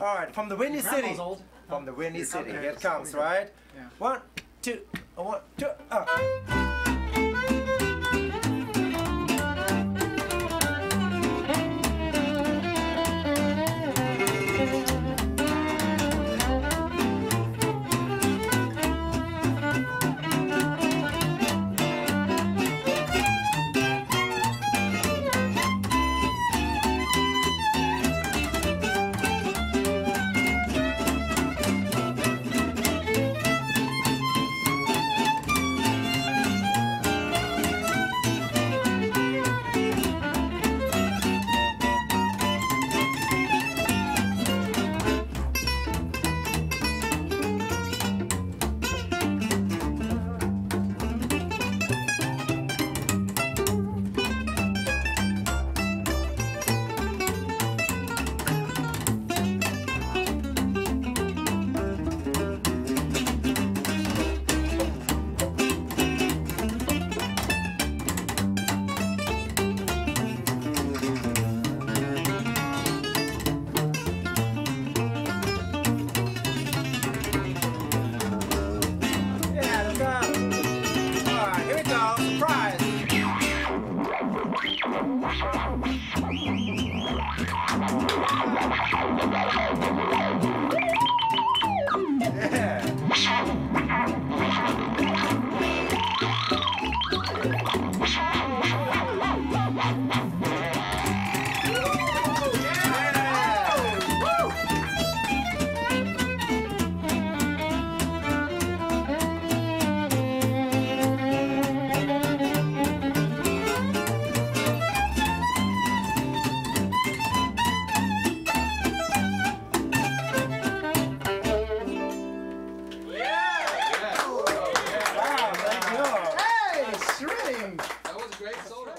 All right, from the Windy City. old. From the Windy City. Here it comes, right? Yeah. One, two, one, two, uh. Yeah. great soda.